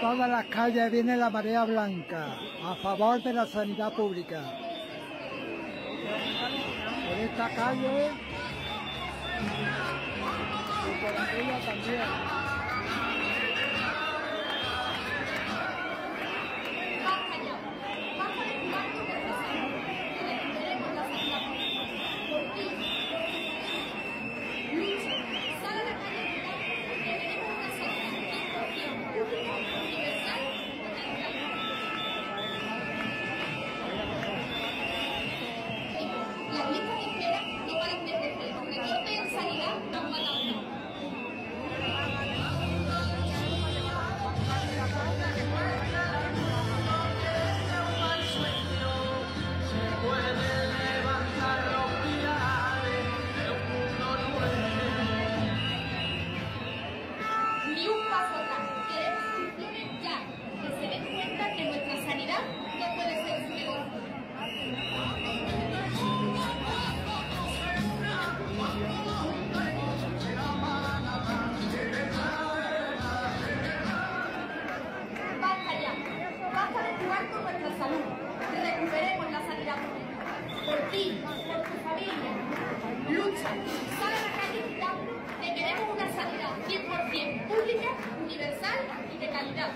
todas las calles viene la marea blanca a favor de la sanidad pública. Por esta calle y por aquella también. Queremos que se den cuenta que nuestra sanidad no puede ser su negocio. Basta ya, basta de cuidar con nuestra salud y recuperemos la sanidad. Por ti, por tu familia, lucha, sabes la calidad. de calidad.